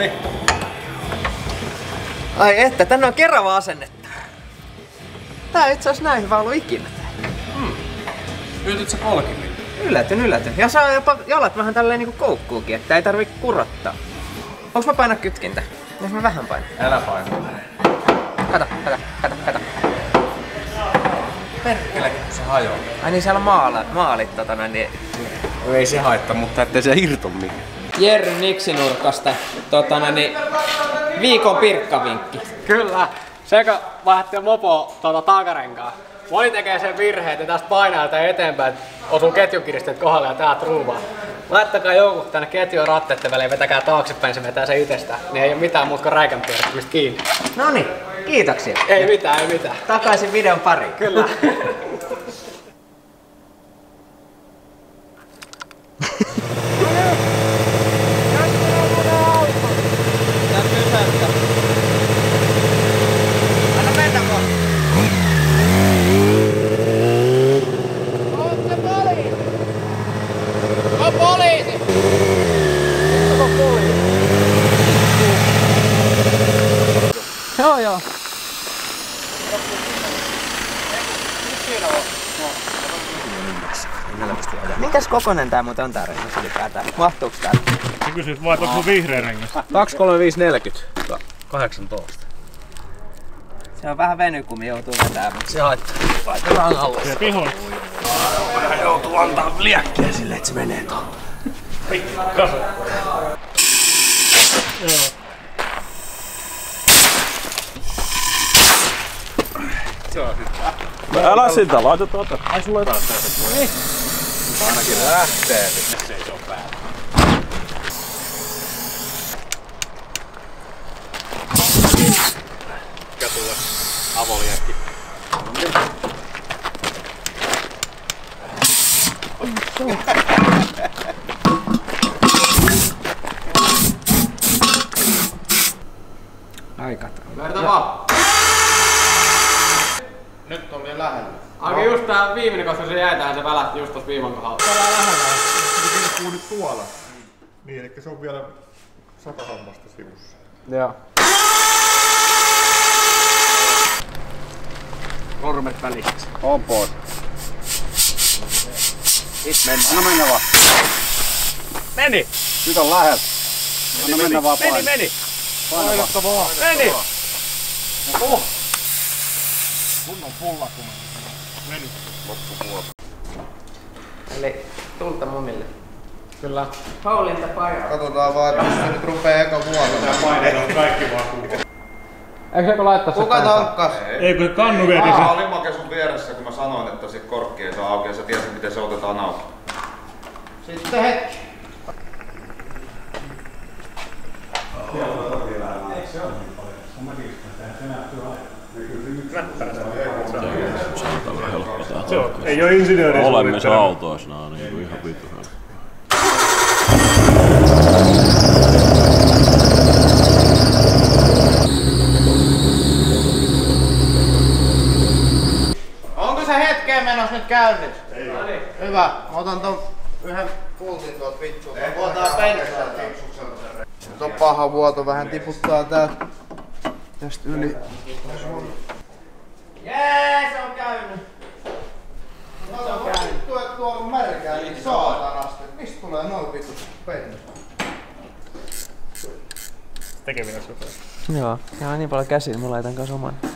Noniin. Ai että, tänne on kerrava asennetta. Tää ei itse asiassa näin hyvä ollut ikinä. Yltyt sä kolkimmin? Yllätyn, yllätyn. Ja saa jopa jalat vähän tälleen niinku koukkuukin, että ei tarvi kurottaa. Onks mä painaa kytkintä? Jos mä vähän painan. Älä paina. Kato, kato, kato, kato. Perkele, se hajoaa. Ai niin siellä on maala, maalit tota noin, niin... No ei se haittaa, mutta ettei se hirto mihin. Jerry Niksinurkasta, tota noin, niin... Viikon pirkkavinkki. Kyllä. Sekä vaihdettiin mopo tuota takarenkaa. Moni tekee sen virheen, että tästä painaa tätä eteenpäin, osuu ketjukiristeet kohdalle ja tää truuvaa. Laittakaa joku tänne ketjun ratteiden väliin, vetäkää taaksepäin, se vetää se itsestä. Niin ei ole mitään muuta kuin räikän kiinni. Noniin, kiitoksia. Ei mitään, ei mitään. Takaisin videon pariin. Kyllä. Anna mennä vaan. Joo joo. Mikäs kokonen tää muuten on tää rengas ylipäätään? Mahtuuks täällä? Sä kysyt vaan, että onko vihreä rengas? 23540. 18. Se on vähän veny, kun me joutuu vetämään. mutta- Se haittaa. Laitetaan alle. Ja pihon. Vähän joutuu antaa liäkkiä sille, että se menee tuohon. Pikkasen. Joo. Älä sitä, laitetaan tätä. Ai sulla jotain tässä. Niin. Ainakin lähtee. Se ei se ole päällä. Kätulle. Avoliekki. Aika. Verta vaan. Nyt on vielä lähellä. Aika just tää viimeinen, koska se jäi tähän, se välähti just tossa viiman kohdalla. Kuu nyt tuolla. Niin, eli se on vielä sata hammasta sivussa. Joo. Kormet välissä. On pois. Mennä. Anna mennä vaan. Meni! Nyt on lähellä. Anna mennä vaan Meni, pain. meni! Painotta vaan. Meni! Meni. Eli tulta mumille. Kyllä. Paulinta paikalla. Katsotaan vaan, että se nyt rupee eka vuonna. Paineet on kaikki vaan kuva. Eikö joku laittaa se Kuka tankkas? Ei kun se kannu vietiin Mä se. olin make sun vieressä, kun mä sanoin, että sit korkki ei saa auki ja sä tiesit, miten se otetaan auki. Sitten hetki. Se on. Ei oo insinööri Molemmissa autoissa nää on niinku ihan vitu helppo. Onko se hetkeen menossa nyt käynyt? Ei Hyvä. Mä otan ton yhden pultin tuolta vittuun. Vuotaa pensaa Nyt on paha vuoto, vähän tiputtaa täältä tästä yli. Jee, se on käynyt. Se on vittu, että tuolla on märkää niin saatanasti. Mistä tulee noin vittu pensaa? Tekeminen super. Joo, ja on niin paljon käsiä, mä laitan kanssa oman. Tää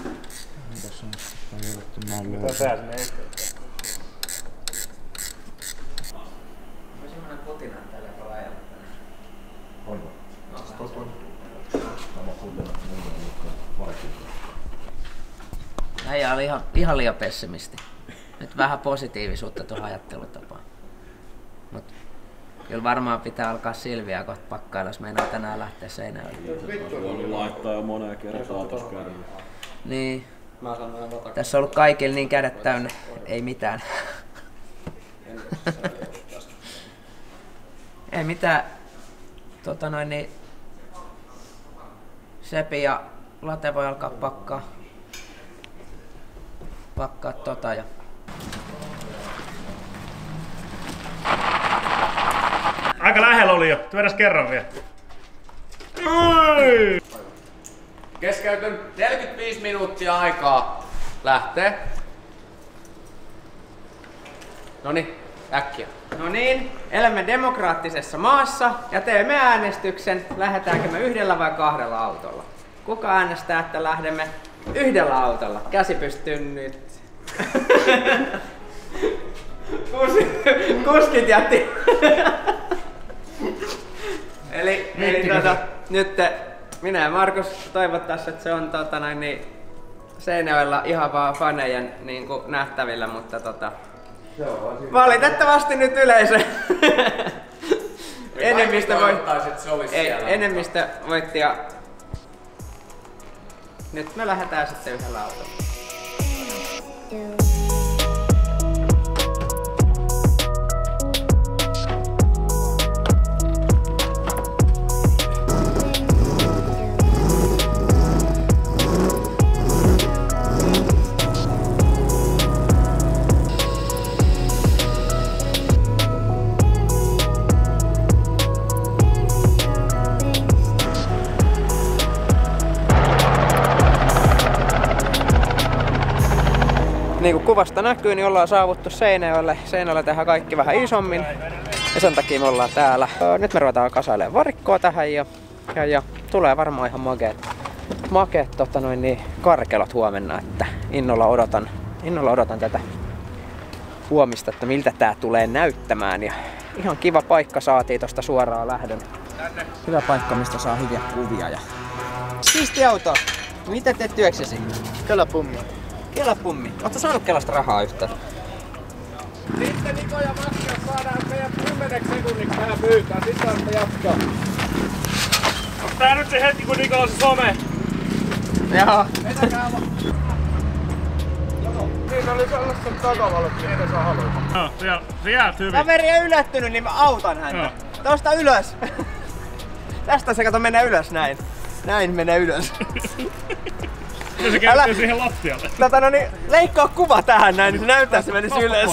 tää sinne eteen. Semmoinen potina tällä tavalla Äijä oli ihan, ihan liian pessimisti. Nyt vähän positiivisuutta tuohon ajattelutapaan. Mut kyllä varmaan pitää alkaa Silviä kohta pakkailla, jos meinaa tänään lähteä seinään. Voinut laittaa jo moneen kertaan tossa kärryllä. Niin, tässä on ollut kaikilla niin kädet täynnä, ei mitään. ei mitään. Tota noin niin, Sepi ja Late voi alkaa pakkaa. Pakkaa tota ja Aika lähellä oli jo. Työdäs kerran vielä. Keskeytyn 45 minuuttia aikaa lähtee. Noni, äkkiä. No niin, elämme demokraattisessa maassa ja teemme äänestyksen, lähdetäänkö me yhdellä vai kahdella autolla. Kuka äänestää, että lähdemme yhdellä autolla? Käsi pystyy nyt. Kus- Kuskit jätti. eli eli tota, nyt te- minä ja Markus toivottaisiin, että se on tota, noin, niin, Seinäjoella ihan vaan fanejen niin kuin, nähtävillä, mutta tota, valitettavasti nyt yleisö. enemmistö, voi... Ei, enemmistö voitti ja nyt me lähdetään sitten yhdellä autolla. Niin kuin kuvasta näkyy, niin ollaan saavuttu Seinäjoelle. Seinäjoella tehdään kaikki vähän isommin. Ja sen takia me ollaan täällä. Nyt me ruvetaan kasailemaan varikkoa tähän ja, ja, ja tulee varmaan ihan makeet, makeet tota noin, niin, karkelot huomenna, että innolla odotan, innolla odotan tätä huomista, että miltä tää tulee näyttämään. Ja ihan kiva paikka saatiin tosta suoraan lähdön. Hyvä paikka, mistä saa hyviä kuvia. Ja... Siisti auto! Mitä teet työksesi? Kyllä pummi. Kelapummi. Oletko saanut Kelasta rahaa yhtään? Sitten Niko ja Matti, jos saadaan meidän 10 sekunniksi tähän pyytää, sitten saatte jatkaa. Onko tää nyt se hetki, kun Nikola se some? Joo. Niin oli sellaisen takavalot, mitä sä haluat. Joo, siellä, sieltä hyvin. Kaveri on yllättynyt, niin mä autan häntä. Joo. Tosta ylös. Tästä se kato menee ylös näin. Näin menee ylös. Ja se Älä- siihen lattialle. Tota no niin, leikkaa kuva tähän näin, niin se näyttää, se menisi ylös.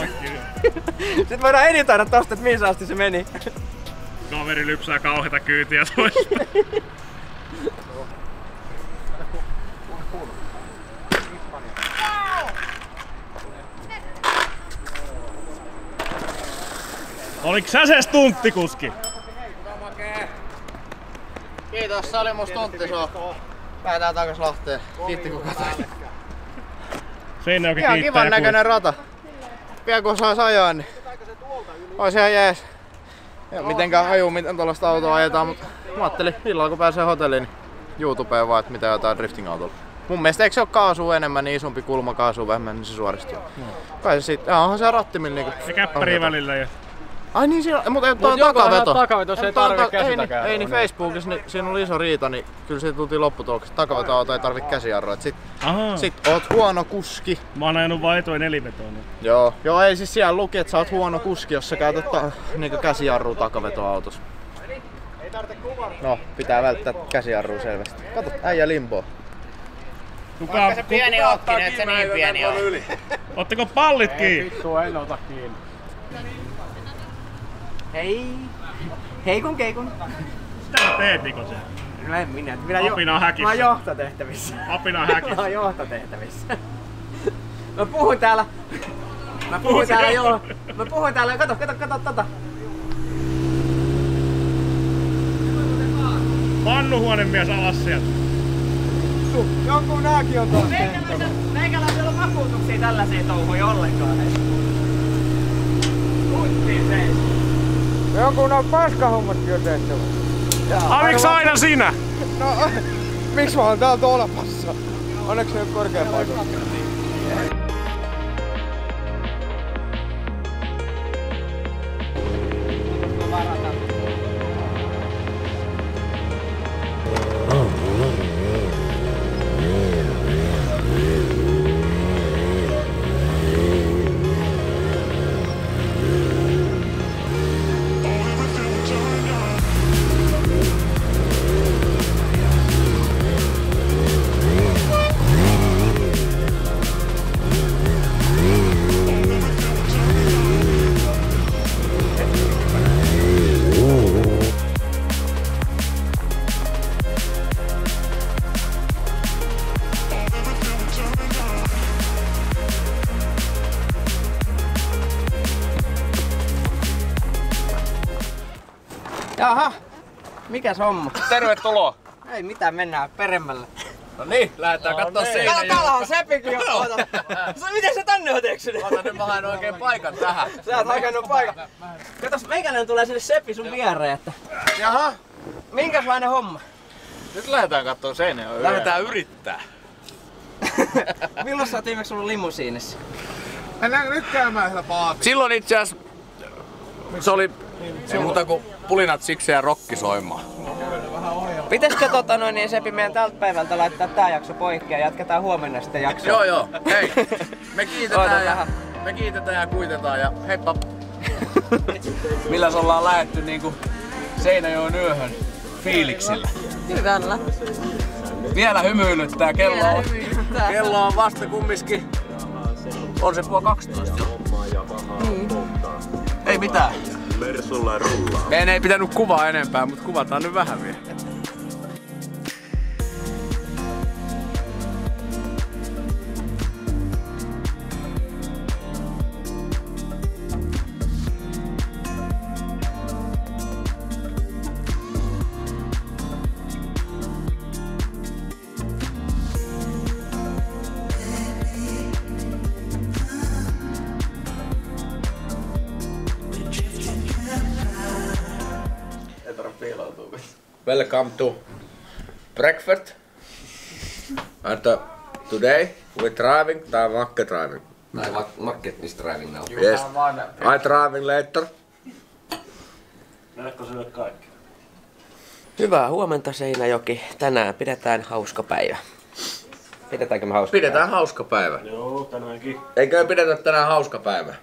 Sitten voidaan editoida tosta, että missä asti se meni. Kaveri lypsää kauheita kyytiä tois. Oliko sä se stunttikuski? Kiitos, se oli musta tontti soo. Päätään takas Lahteen. Kiitti kun katsoit. Seinäjoki Ihan kiittää kivan näköinen rata. Vielä kun saa ajaa, niin olisi ihan jees. Ja mitenkään haju, miten tuollaista autoa ajetaan, mutta mä ajattelin illalla kun pääsee hotelliin, niin YouTubeen vaan, että mitä jotain drifting-autolla. Mun mielestä eikö se ole kaasu enemmän, niin isompi kulma kaasu vähemmän, niin se suoristuu. Kai se sitten, onhan se rattimilla niinku. Ja käppäri välillä ja Ai niin, siinä, mutta ei, toi on joku takaveto. takaveto, se ei Toi on tarvi ta- ei, niin, ei niin. Facebookissa, niin siinä oli iso riita, niin kyllä siitä tultiin lopputuloksesta. Takaveto ei tarvi käsijarrua. Et Sit, Ahaa. sit oot huono kuski. Mä oon ajanut vaan etuin nelivetoinen. Joo. Joo, ei siis siellä luki, että sä oot huono kuski, jos sä käytät ta- niinku käsijarrua takavetoautossa. No, pitää välttää käsijarrua selvästi. Kato, äijä limbo. Kuka, se pieni otkin, et se niin pieni on. Otteko pallit kiinni? Vittu, en ota kiinni. Hei. Heikun keikun. Mitä sä teet Niko? No en minä. minä Apina on häkissä. Mä oon johtotehtävissä. Apina Mä häkissä. oon johtotehtävissä. Mä puhun täällä. Mä puhun täällä joo. Mä puhun täällä. Kato, kato, kato, tota. Pannuhuonemies alas sieltä. Jonkun nääkin on taas tehtävä. Meikäläisellä on vakuutuksia tällaisia touhuja ollenkaan. Kuittiin seis. Jonkun on paskahommatkin jo tehtävä. Aliks aina sinä? No, miksi mä oon täältä olemassa? Onneksi ei ole korkea Mikäs homma? Tervetuloa. Ei mitään, mennään peremmälle. No niin, lähdetään katsoa Täällä, Seinäjoki. täällä on Sepikin Miten sä tänne oot eksynyt? Ota nyt mä haen oikein paikan tähän. Sä oot hakannut paikan. Katos, meikäläinen tulee sinne Seppi sun viereen, että Jaha. minkäslainen homma? Nyt lähdetään kattoo Seinäjoen. Lähdetään yrittää. Milloin sä oot viimeksi ollut limusiinissa? Mennäänkö nyt käymään siellä paatilla? Silloin itse asiassa se oli ei muuta kuin pulinat siksi ja rokki soimaan. Pitäisikö tota noin niin Sepi meidän tältä päivältä laittaa tää jakso poikki ja jatketaan huomenna sitten jaksoa? Joo joo, hei. Me kiitetään ja, me kiitetään ja kuitetaan ja heippa. Milläs ollaan lähetty niinku Seinäjoen yöhön fiiliksillä? Hyvällä. Vielä hymyilyttää, kello Vielä on, hymyilyttää. kello on vasta kumminkin, on se puoli 12 jo. Ei mitään. Meidän ei pitänyt kuvaa enempää, mutta kuvataan nyt vähän vielä. Welcome to breakfast. And uh, today we're driving, tai Makke driving. Tai market is driving now. Yes. I driving later. Näetkö sille kaikki? Hyvää huomenta Seinäjoki. Tänään pidetään hauska päivä. Pidetäänkö me hauska Pidetään hauska päivä. Joo, tänäänkin. Eikö me pidetä tänään hauska päivä?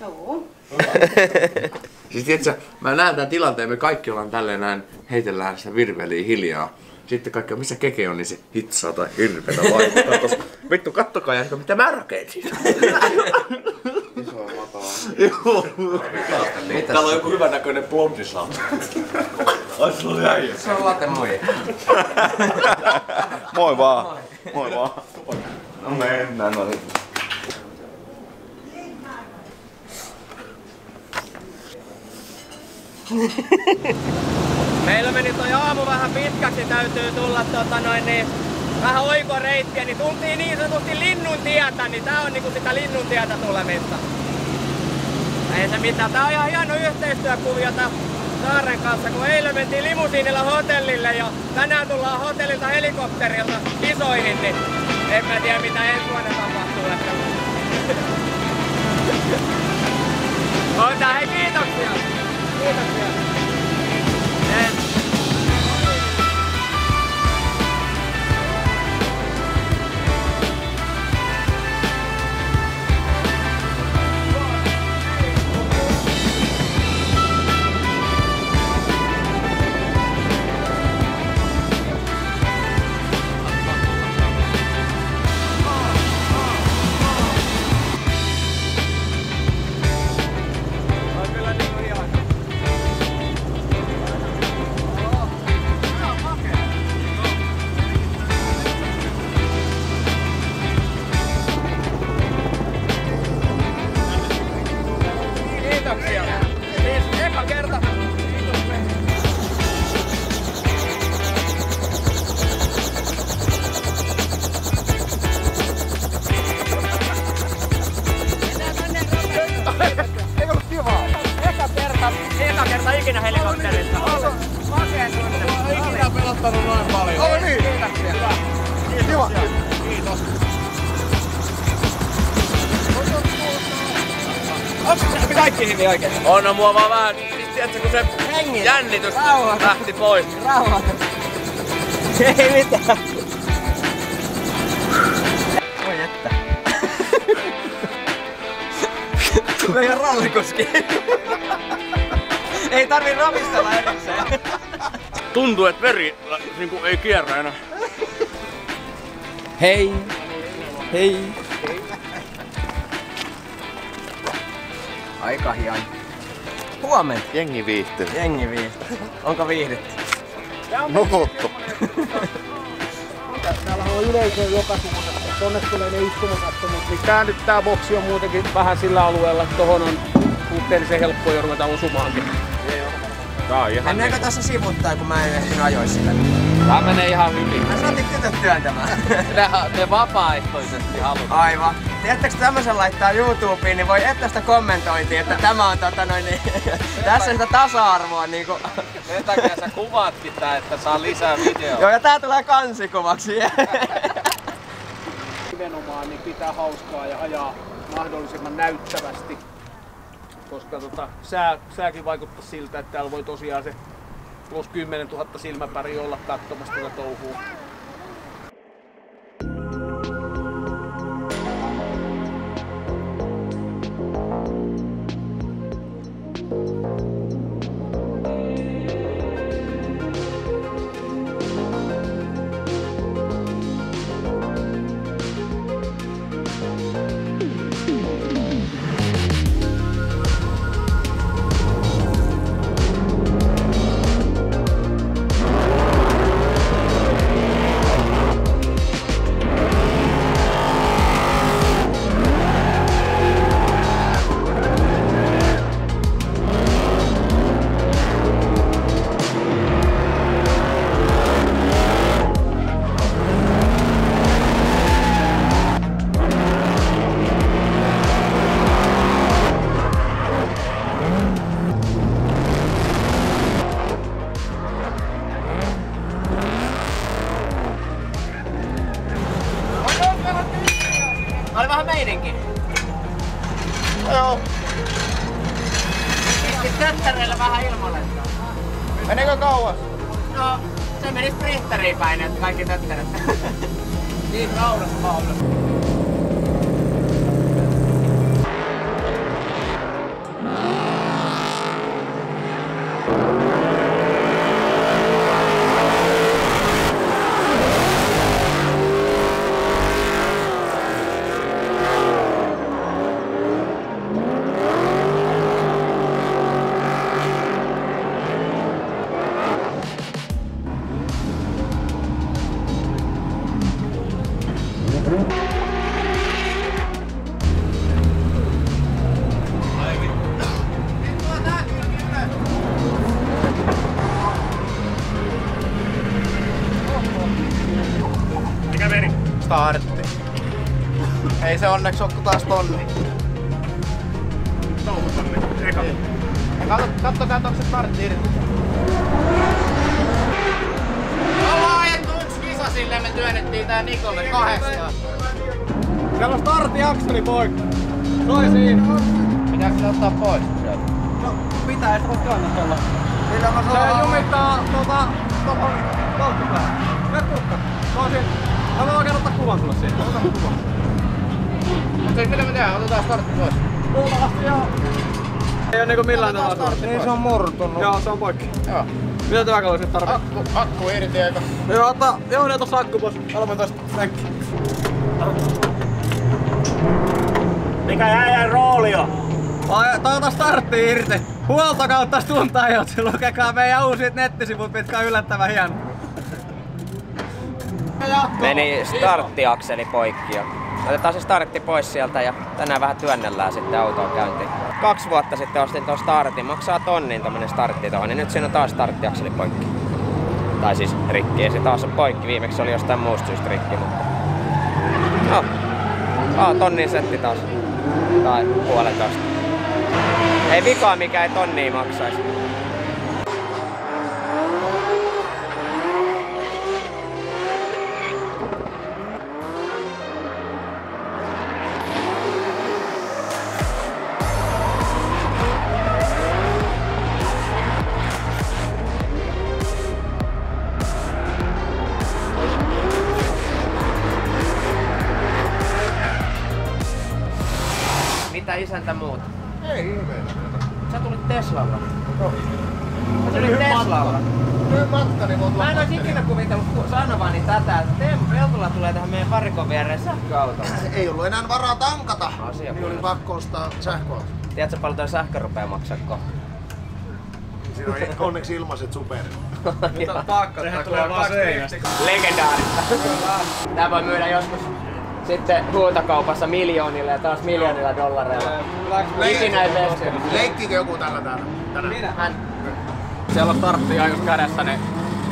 Joo. Siis tiiätkö, mä näen tämän tilanteen, me kaikki ollaan tälleen näin, heitellään sitä virveliä hiljaa. Sitten kaikki, missä keke on, niin se hitsaa tai hirvetä vaikuttaa tossa. Vittu, kattokaa ja mitä mä rakensin. Iso matala. Joo. Täällä on joku hyvän näköinen blondi saa. Ai sulla oli äijä. Se on latte moi. Moi vaan. Moi vaan. No mennään, no niin. Meillä meni toi aamu vähän pitkäksi, täytyy tulla tota noin niin, vähän oikoreittiä, niin tultiin niin sanotusti linnun tietä, niin tää on niinku sitä linnun tietä tulemista. Ei se mitään, tää on ihan hieno yhteistyökuviota Saaren kanssa, kun eilen mentiin limusiinilla hotellille ja tänään tullaan hotellilta helikopterilta kisoihin, niin en mä tiedä mitä ensi vuonna tapahtuu ehkä. On tää, hei! Kiitoksia! Thank you. Ikinä helikopterista. Ei ikinä pelottanut noin paljon. Oli niin. Kiitoksia. Kiva. Onko se kaikki hyvin oikein? On, no mua vaan vähän, siis tiedätkö, kun se Hengitä. jännitys Rauha. lähti pois. Rauha. Ei mitään. Oi että. Ihan rallikoski. Ei tarvi ravistella erikseen. Tuntuu, että veri niinku, ei kierrä enää. Hei. Hei. Aika hieno. Huomenta. Jengi viihtyy. Jengi viihtyy. Onko viihdytty? Nukuttu. Täällä on yleisö joka suunnassa. Tonne tulee ne istumakattomut. Niin tää nyt tää boksi on muutenkin vähän sillä alueella. Tohon on suhteellisen helppo jo ruveta osumaankin. Tää on ihan Mennäänkö tässä sivuttaa, kun mä en ehtinyt ajoa sitä? Tää menee ihan hyvin. Mä saatiin tytöt työntämään. Ne, ne vapaaehtoisesti halutaan. Aivan. Tiedättekö tämmösen laittaa YouTubeen, niin voi etsiä sitä kommentointia, että tämä on tota noin niin, tässä on sitä tasa-arvoa niinku. Sen takia sä kuvaatkin tää, että saa lisää videoa. Joo ja tää tulee kansikuvaksi. nimenomaan niin pitää hauskaa ja ajaa mahdollisimman näyttävästi. Koska tota, sää, sääkin vaikuttaa siltä, että täällä voi tosiaan se plus 10 000 silmäpäri olla katsomassa tätä touhua. Se onneksi kun taas tonni. Eka. Katso, kattokaa, että onko se startti irti. Ollaan ajettu yksi kisa silleen, me työnnettiin tää Nikolle kahdestaan. Siellä on starttiakseli poikki. Soi siinä. Pitääkö se ottaa pois sieltä? No, pitää, et voi kannatella. Millä mä Se saan? jumittaa tota, tohon polttopäähän. Mene tukka. Se on siinä. Mä voin oikein ottaa kuvan sulle siitä. Ota kuvan. Siis mitä me tehdään? Otetaan startti pois. Luultavasti joo. Ei oo niinku millään tavalla startti. Niin se on murtunut. Joo, se on poikki. Joo. Mitä työkaluja nyt tarvii? Akku, akku irti eikä. Joo, ota, joo, ne tossa akku pois. Alamme tosta lenkki. Mikä jäi rooli on? Toita startti irti. Huolto kautta stuntajot. Lukekaa meidän uusit nettisivut, mitkä on yllättävän hieno. Meni starttiakseli poikki ja otetaan se startti pois sieltä ja tänään vähän työnnellään sitten autoa käyntiin. Kaksi vuotta sitten ostin tuon startin, maksaa tonnin tämmönen startti tuohon, niin nyt siinä on taas starttiakseli poikki. Tai siis rikki, ja se taas on poikki. Viimeksi oli jostain muusta syystä rikki, mutta... No, ah, tonnin setti taas. Tai puolentoista. Ei vikaa mikä ei tonnia maksaisi. Isäntä muuta? Ei ihmeellä. Sä tulit Teslalla. Joo. Sä tulit Teslalla. Nyt matka, niin voit Mä en ois ikinä kuvitellut ku- sanovani tätä, että Teemu Peltola tulee tähän meidän varikon viereen sähköauto. Ei ollut enää varaa tankata. Asia Niin oli pakko ostaa sähköauto. Tiedätkö paljon toi sähkö rupeaa maksaa kohta? Siinä on onneksi ilmaiset superit. Sehän tulee vaan seinästä. Legendaarista. Tää voi myydä joskus sitten huutokaupassa miljoonilla ja taas miljoonilla dollareilla. Ikinä ei joku tällä täällä? Tänään? Minä? Hän Siellä on starttiajuus kädessä, niin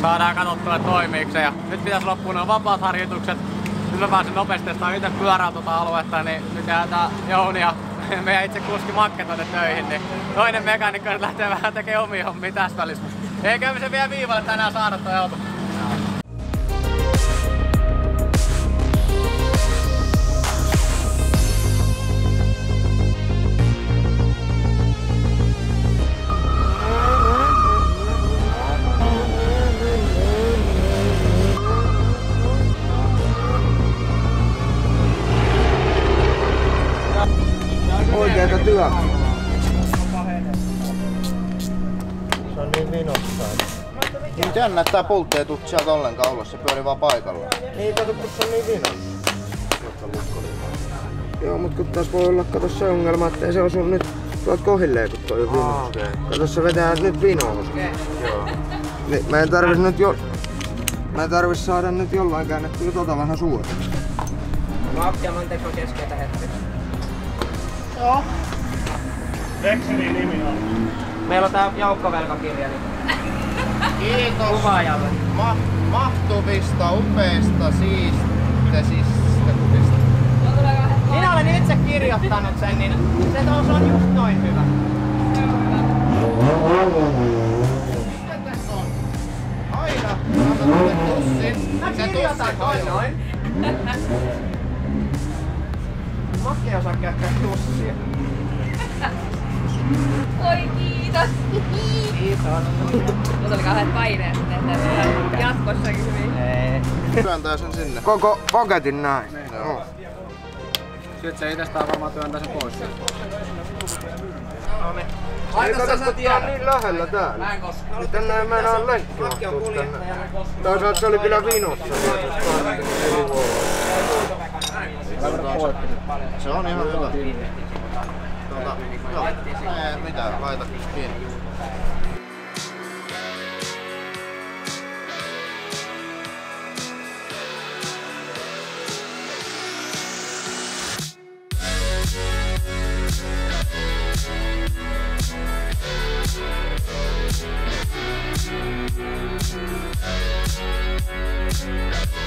saadaan katsottua, se. Ja nyt pitäisi loppua nuo vapaat harjoitukset. Nyt mä pääsin nopeasti testaan itse pyörää tuota aluetta, niin nyt jää tää Jouni ja meidän itse kuski Makke tonne töihin, niin toinen mekaanikko nyt lähtee vähän tekemään omia hommia tässä välissä. Eikä me se vielä viivalle tänään saada toi auto. Jännä, että tää pultti ei tuu sieltä ollenkaan ulos, se pyörii vaan paikallaan. Niin, kato, kun se on niin vinossa. Joo, mut kun taas voi olla, kato se ongelma, ettei se osu nyt tuolta kohilleen, kun toi on vinossa. Ah, okay. Kato, se vetää nyt vinoon. Joo. Niin, mä en tarvis nyt jo... Mä en tarvis saada nyt jollain käännettyä tota vähän suoraan. Maksaman teko keskeltä hetkeksi. Joo. Vekselin nimi on. Meillä on tää joukkovelkakirja, niin Kiitos kuvaajalle. ma- mahtuvista, upeista, siistesistä kuvista. Minä olen itse kirjoittanut sen, niin se on, se on just noin hyvä. Mitä tässä on? Aina anna mulle tussin. Mä Se kirjoitan toi noin. Makke osaa käyttää tussia. Oi kiitos. Kiitos. Mutta oli kauheat paineet, että tehdään jatkossakin hyvin. Ei. Työntää sen sinne. Koko paketin näin. Joo. Sitten se itsestään varmaan työntää sen pois. No niin. Ei Laita kato, sä kun sä tää on niin lähellä täällä. Mä en. Niin tänne ei meinaa lenkki Makke on mahtua tänne. kuljettajana koske. Toisaalta se oli kyllä vinossa. Se on ihan hyvä. Tuota, joo, ei mitään, laita kiinni. Mikäs?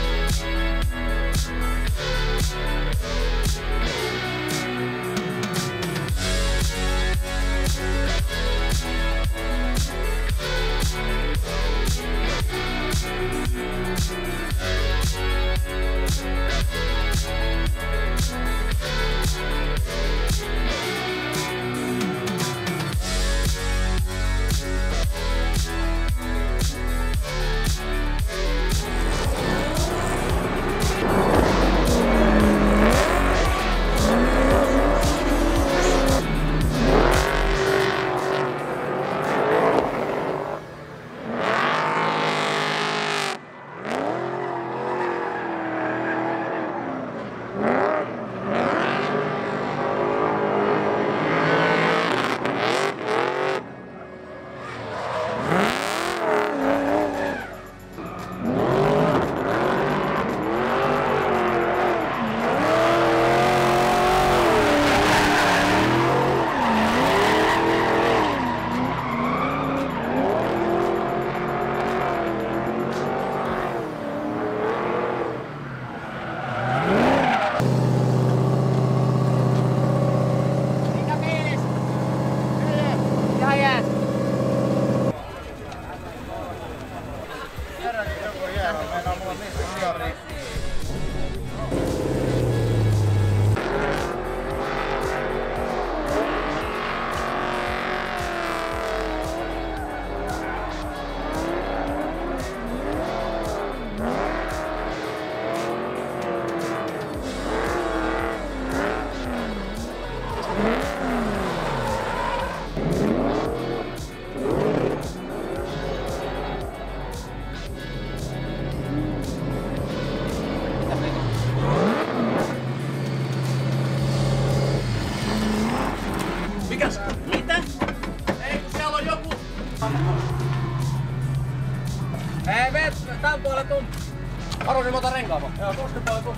Ei, vet, tän puolella tuu. Varoisin, mä otan renkaapa. Joo, koska puolella tuu.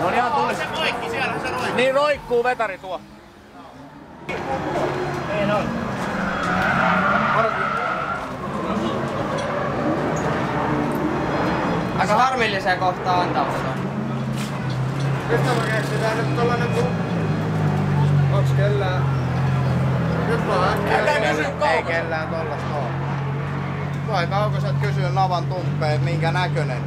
No niin, on tullut. Se poikki, siellä se roikkuu. Niin roikkuu vetari tuo. Ei noin. Aika harmillisia kohtaa antaus on. Mistä mä keksitään nyt tollanen kun... Onks kellään... Nyt mä oon äkkiä... Ei kellään tollas oo. Voi kaukaiset kysyä navan tumppeen, minkä näköinen.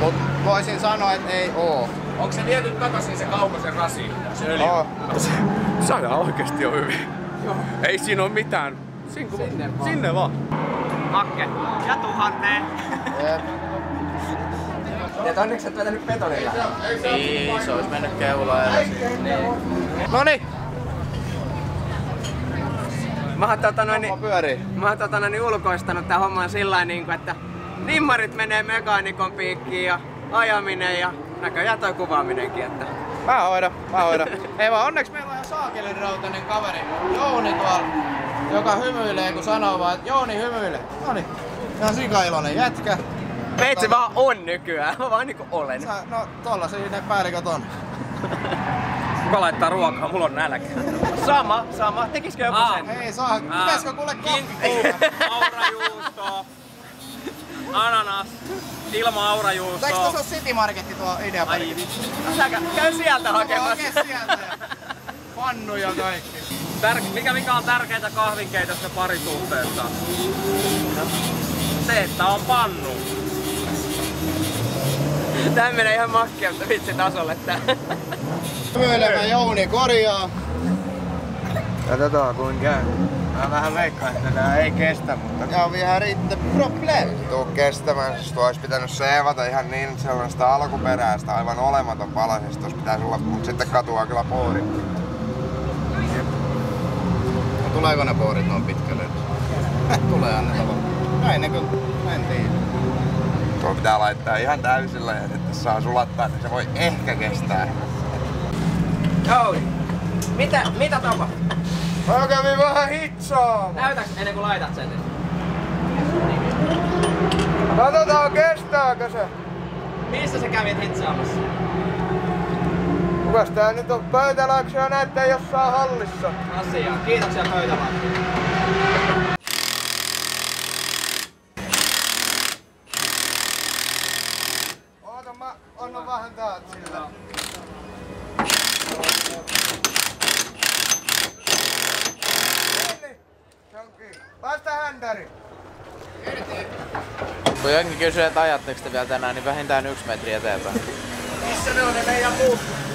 Mut voisin sanoa, että ei oo. Onko se viety takaisin se kaukosen rasi? Se öljy. Oo. Saadaan oikeesti jo hyvin. Ei siinä oo mitään. Sinne, sinne vaan. Sinne vaan. Hakke. Ja tuhanteen. Jep. Et onneksi et vetänyt betonilla. Niin, se olisi mennyt keulaan ja Noni! Mä oon tota noin, mä oon tota noin ulkoistanut tän homman sillä niin että nimmarit menee mekaanikon piikkiin ja ajaminen ja näköjään toi kuvaaminenkin, että Mä hoidan, mä hoidan. Ei vaan onneksi meillä on ihan saakelin rautainen kaveri. Jouni tuolla, joka hymyilee kun sanoo vaan, että Jouni hymyilee. Noni. Ihan sikailoinen jätkä. Veitsi vaan on nykyään, mä vaan niinku olen. Sä, no tollasia ne päälliköt on. Kuka laittaa ruokaa? Mulla on nälkä. Sama, sama. Tekisikö joku sen? Ei saa, pitäisikö kuule Kinkku, aurajuusto, ananas, ilman Eikö aurajuustoa. tuossa ole City Marketti tuo idea? Ai. Säkä, käy sieltä hakemassa. Hakee sieltä. ja Pannu ja kaikki. Tär, mikä, mikä on tärkeintä kahvinkeitossa parisuhteessa? Se, että on pannu. Tää menee ihan makkeutta vitsi tasolle tää. Hymyilemä Jouni korjaa. Katsotaan kuin käy. Mä vähän veikkaan, että tää ei kestä, mutta... Ja on vielä riitte probleemi. tuu kestämään. Siis tuo olisi pitänyt seevata ihan niin sellaista alkuperäistä, aivan olematon pala. Siis tuossa pitäisi olla, mutta sitten katuaa kyllä poori. No, tuleeko ne poorit noin pitkälle? Tulee tavallaan. Näin ne kyllä, en tiedä. Tuo pitää laittaa ihan täysillä ja sitten saa sulattaa, niin se voi ehkä kestää. Jouni, mitä, mitä tapahtui? Mä kävin vähän hitsaamaan. Näytäks ennen kuin laitat sen? Katsotaan kestääkö se. Missä sä kävit hitsaamassa? Kukas tää nyt on pöytäläksyä näette jossain hallissa? Asiaa. Kiitoksia pöytälaattu. Oota mä annan vähän täältä sille. Kiinni. Se on kiinni. Händäri. Kun jengi kysyy, että ajatteko te vielä tänään, niin vähintään yksi metri eteenpäin. Missä ne on ne meidän muut?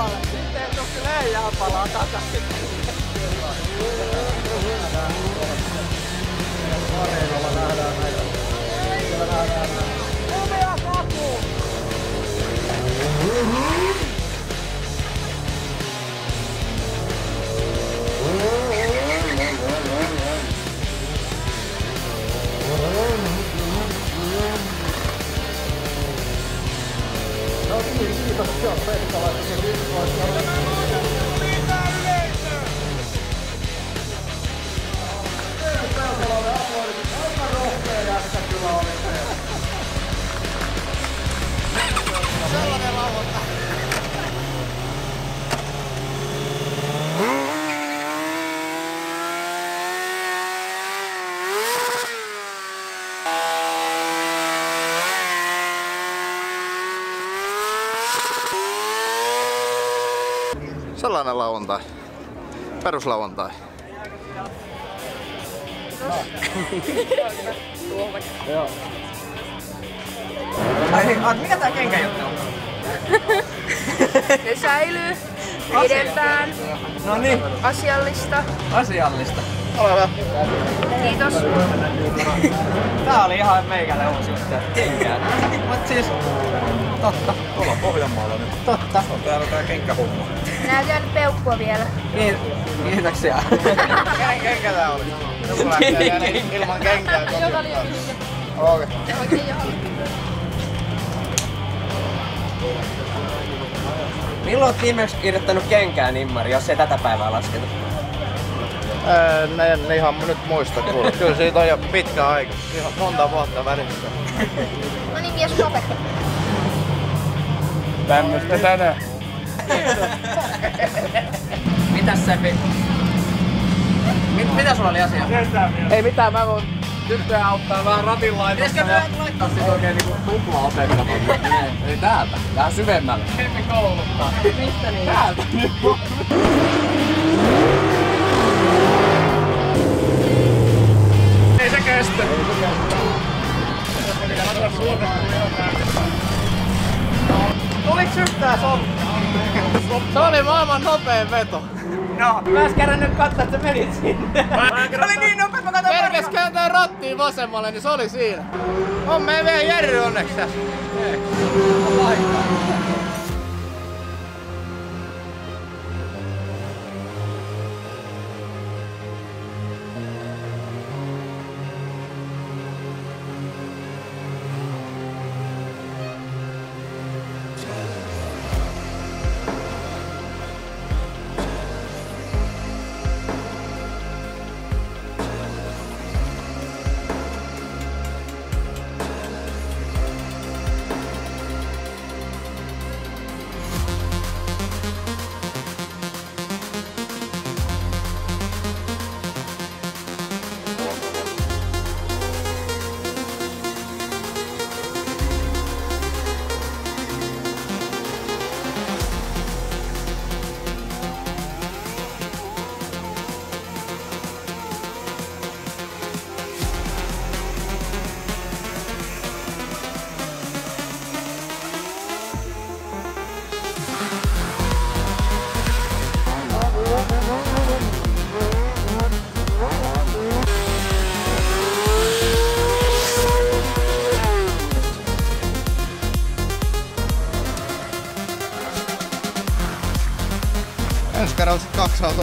jääpalle. Sitten ei tule kyllä ei jääpalaa takaisin. Areenolla aqui, ó, perto da lá, você vê, Sellainen lauantai. Peruslauantai. Ai, mikä tää kenkä juttu on? Ne säilyy pidempään. No niin, Asiallista. asiallista. Ole hyvä. Kiitos. Tää oli ihan meikälle uusi juttu. Kenkään. Mut siis, totta. Tuolla Pohjanmaalla nyt. Totta. On täällä tää kenkkähomma. Näytän peukkua vielä. Kiit- Kiitoksia. Kenen kenkä tää oli? Joku lähtee ilman kenkää kotiin. Okei. Milloin oot viimeksi kirjoittanut kenkään Immari, jos ei tätä päivää lasketa? Öö, ne, ne ihan nyt muista kuule. Kyllä siitä on jo pitkä aika. Ihan monta vuotta välissä. No niin, mies nope. Tämmöstä tänään. Mitäs Sepi? Mit, mitä sulla oli asia? Ei mitään, mä voin tyttöjä auttaa vähän ratin laitossa. Pitäisikö Ja... me laittaa Sit oikein niinku tupla opettaa. Ei täältä. Vähän syvemmälle. Kempi kouluttaa. Mistä niin? Täältä. Ei se kestä. Tuliks yhtään soppa? Se oli maailman nopein veto. No, mä ois kerran nyt katsoa, että sä menit sinne. Se oli niin nopea, mä katsoin Kerkes kääntää rattiin vasemmalle, niin se oli siinä. On me vielä Jerry onneksi tässä. Ensi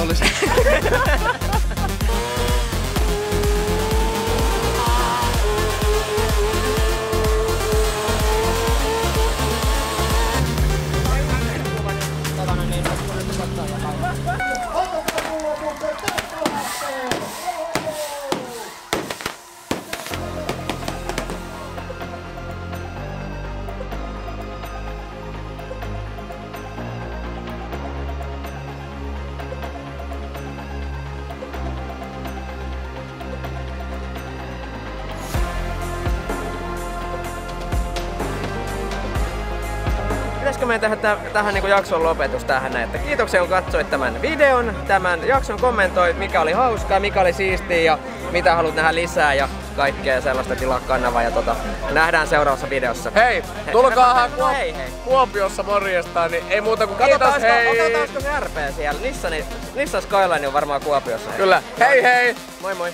sit meidän tehdä täh- tähän niin jakson lopetus tähän näin, että kiitoksia kun katsoit tämän videon, tämän jakson kommentoit, mikä oli hauskaa, mikä oli siistiä ja mitä haluat nähdä lisää ja kaikkea sellaista tilaa kanavaa ja tota, nähdään seuraavassa videossa. Hei, tulkaahan no, hei, hei. Kuopiossa morjestaan, niin ei muuta kuin Katsotaan, kiitos, olisiko, hei! olisiko se RP siellä. Nissan, Nissan Skyline on varmaan Kuopiossa. Kyllä, hei hei! Moi moi!